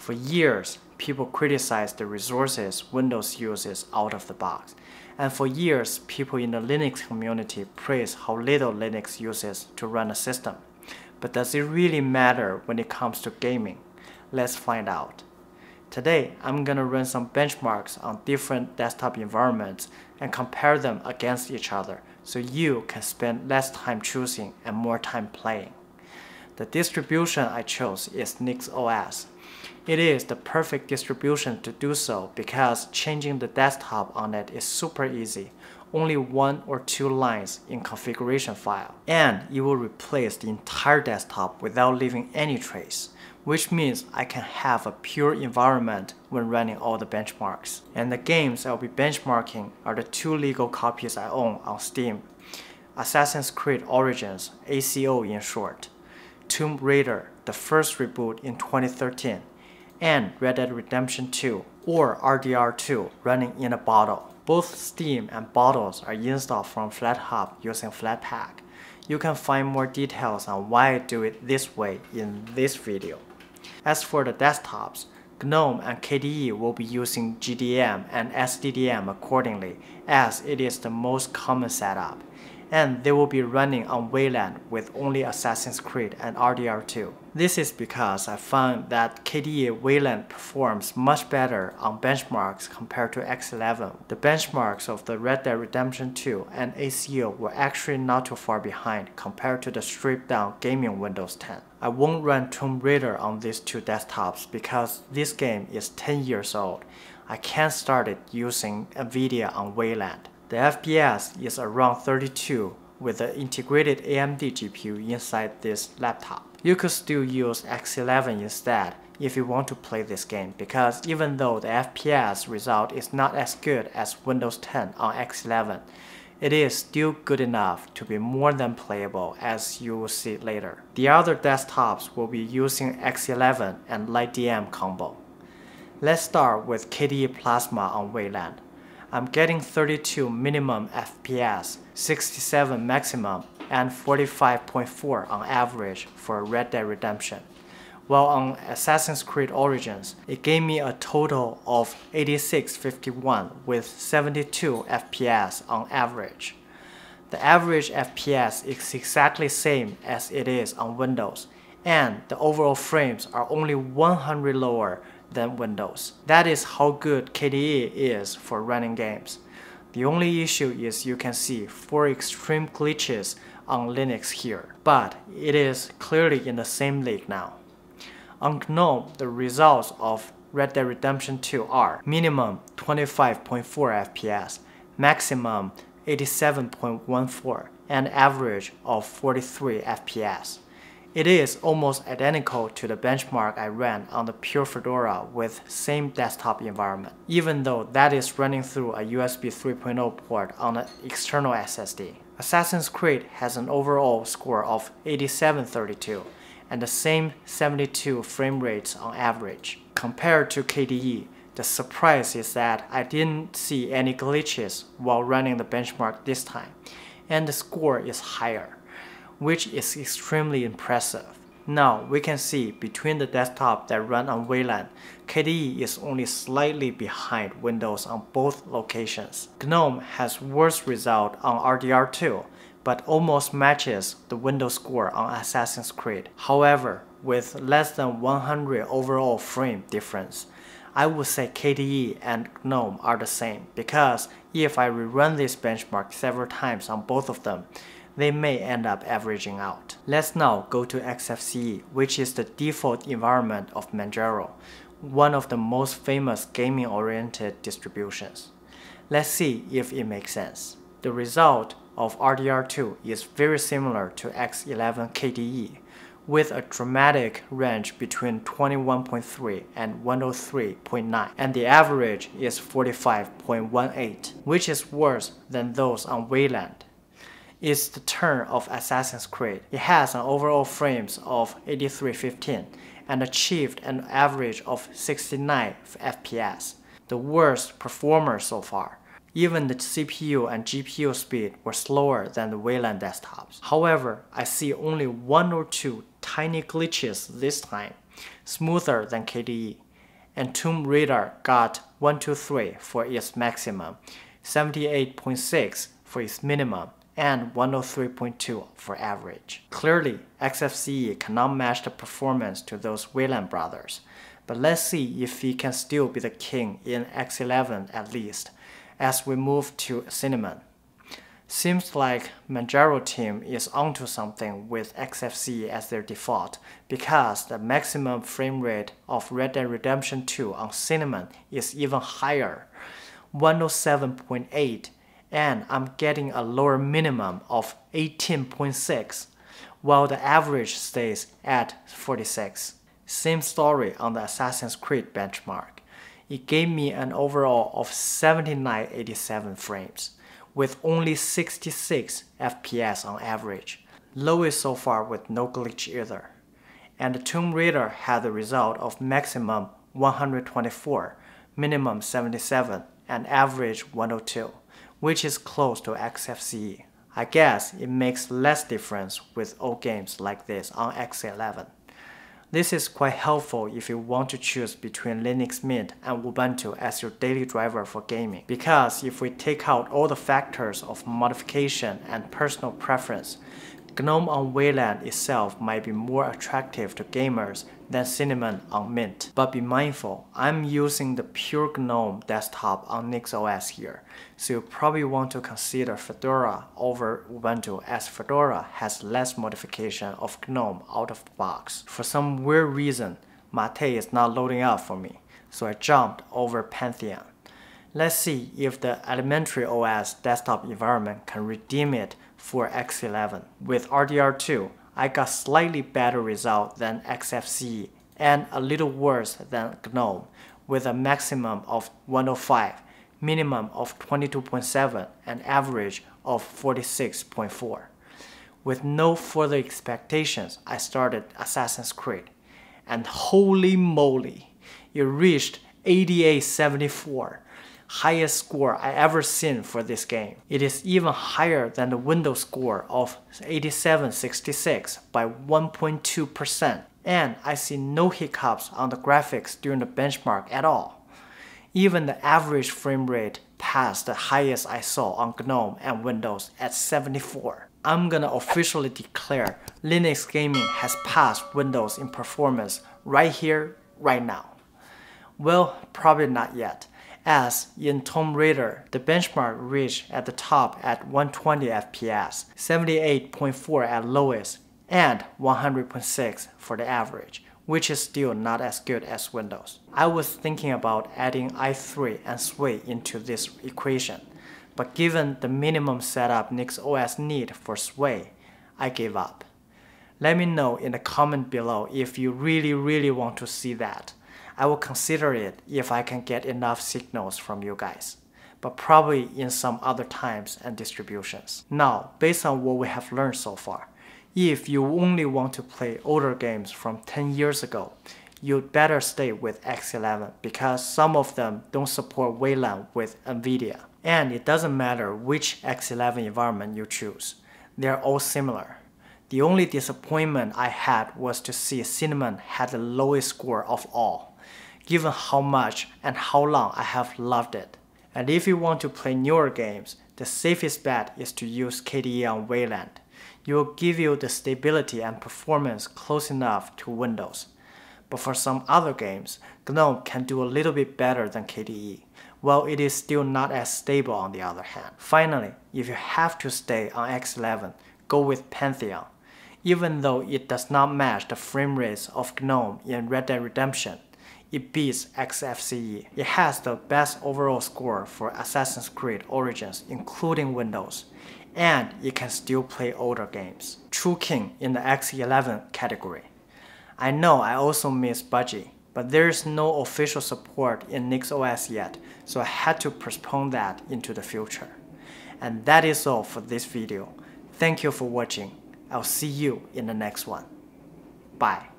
For years, people criticized the resources Windows uses out of the box. And for years, people in the Linux community praise how little Linux uses to run a system. But does it really matter when it comes to gaming? Let's find out. Today, I'm gonna run some benchmarks on different desktop environments and compare them against each other so you can spend less time choosing and more time playing. The distribution I chose is NixOS. It is the perfect distribution to do so because changing the desktop on it is super easy, only one or two lines in configuration file, and it will replace the entire desktop without leaving any trace which means I can have a pure environment when running all the benchmarks. And the games I'll be benchmarking are the two legal copies I own on Steam. Assassin's Creed Origins, ACO in short, Tomb Raider, the first reboot in 2013, and Red Dead Redemption 2 or RDR2 running in a bottle. Both Steam and bottles are installed from FlatHub using Flatpak. You can find more details on why I do it this way in this video. As for the desktops, GNOME and KDE will be using GDM and SDDM accordingly as it is the most common setup and they will be running on Wayland with only Assassin's Creed and RDR2. This is because I found that KDE Wayland performs much better on benchmarks compared to X11. The benchmarks of the Red Dead Redemption 2 and ACO were actually not too far behind compared to the stripped down gaming Windows 10. I won't run Tomb Raider on these two desktops because this game is 10 years old. I can't start it using NVIDIA on Wayland. The FPS is around 32 with the integrated AMD GPU inside this laptop. You could still use X11 instead if you want to play this game because even though the FPS result is not as good as Windows 10 on X11, it is still good enough to be more than playable as you will see later. The other desktops will be using X11 and LightDM combo. Let's start with KDE Plasma on Wayland. I'm getting 32 minimum FPS, 67 maximum, and 45.4 on average for Red Dead Redemption. While on Assassin's Creed Origins, it gave me a total of 86.51 with 72 FPS on average. The average FPS is exactly same as it is on Windows, and the overall frames are only 100 lower than Windows. That is how good KDE is for running games. The only issue is you can see four extreme glitches on Linux here, but it is clearly in the same league now. On GNOME, the results of Red Dead Redemption 2 are minimum 25.4 FPS, maximum 87.14, and average of 43 FPS. It is almost identical to the benchmark I ran on the Pure Fedora with same desktop environment, even though that is running through a USB 3.0 port on an external SSD. Assassin's Creed has an overall score of 8732 and the same 72 frame rates on average. Compared to KDE, the surprise is that I didn't see any glitches while running the benchmark this time, and the score is higher which is extremely impressive. Now we can see between the desktop that run on Wayland, KDE is only slightly behind Windows on both locations. GNOME has worse result on RDR2, but almost matches the Windows score on Assassin's Creed. However, with less than 100 overall frame difference, I would say KDE and GNOME are the same because if I rerun this benchmark several times on both of them, they may end up averaging out. Let's now go to XFCE, which is the default environment of Manjaro, one of the most famous gaming-oriented distributions. Let's see if it makes sense. The result of RDR2 is very similar to X11 KDE, with a dramatic range between 21.3 and 103.9, and the average is 45.18, which is worse than those on Wayland is the turn of Assassin's Creed. It has an overall frames of 8315 and achieved an average of 69 FPS, the worst performer so far. Even the CPU and GPU speed were slower than the Wayland desktops. However, I see only one or two tiny glitches this time, smoother than KDE. and Tomb Raider got 123 for its maximum, 78.6 for its minimum, and 103.2 for average. Clearly, XFCE cannot match the performance to those Wayland brothers, but let's see if he can still be the king in X11 at least, as we move to Cinnamon. Seems like Manjaro team is onto something with XFCE as their default because the maximum frame rate of Red Dead Redemption 2 on Cinnamon is even higher, 107.8 and I'm getting a lower minimum of 18.6 while the average stays at 46. Same story on the Assassin's Creed benchmark. It gave me an overall of 7987 frames with only 66 FPS on average, lowest so far with no glitch either. And the Tomb Raider had the result of maximum 124, minimum 77, and average 102, which is close to XFCE. I guess it makes less difference with old games like this on X11. This is quite helpful if you want to choose between Linux Mint and Ubuntu as your daily driver for gaming. Because if we take out all the factors of modification and personal preference, GNOME on Wayland itself might be more attractive to gamers than Cinnamon on Mint. But be mindful, I'm using the pure GNOME desktop on NixOS here, so you probably want to consider Fedora over Ubuntu as Fedora has less modification of GNOME out of the box. For some weird reason, Mate is not loading up for me, so I jumped over Pantheon. Let's see if the elementary OS desktop environment can redeem it for X11. With RDR2, I got slightly better result than XFCE and a little worse than GNOME with a maximum of 105, minimum of 22.7 and average of 46.4. With no further expectations, I started Assassin's Creed. And holy moly, it reached 8874 highest score I ever seen for this game. It is even higher than the Windows score of 8766 by 1.2% and I see no hiccups on the graphics during the benchmark at all. Even the average frame rate passed the highest I saw on GNOME and Windows at 74. I'm gonna officially declare Linux gaming has passed Windows in performance right here, right now. Well, probably not yet as in Tomb Raider, the benchmark reached at the top at 120 FPS, 78.4 at lowest, and 100.6 for the average, which is still not as good as Windows. I was thinking about adding i3 and Sway into this equation, but given the minimum setup NixOS need for Sway, I gave up. Let me know in the comment below if you really really want to see that. I will consider it if I can get enough signals from you guys, but probably in some other times and distributions. Now, based on what we have learned so far, if you only want to play older games from 10 years ago, you'd better stay with X11 because some of them don't support Wayland with NVIDIA. And it doesn't matter which X11 environment you choose, they're all similar. The only disappointment I had was to see Cinnamon had the lowest score of all given how much and how long I have loved it. And if you want to play newer games, the safest bet is to use KDE on Wayland. It will give you the stability and performance close enough to Windows. But for some other games, GNOME can do a little bit better than KDE, while it is still not as stable on the other hand. Finally, if you have to stay on X11, go with Pantheon. Even though it does not match the frame rates of GNOME in Red Dead Redemption, it beats XFCE. It has the best overall score for Assassin's Creed Origins, including Windows, and it can still play older games. True King in the X11 category. I know I also miss Budgie, but there is no official support in NixOS yet, so I had to postpone that into the future. And that is all for this video. Thank you for watching. I'll see you in the next one. Bye.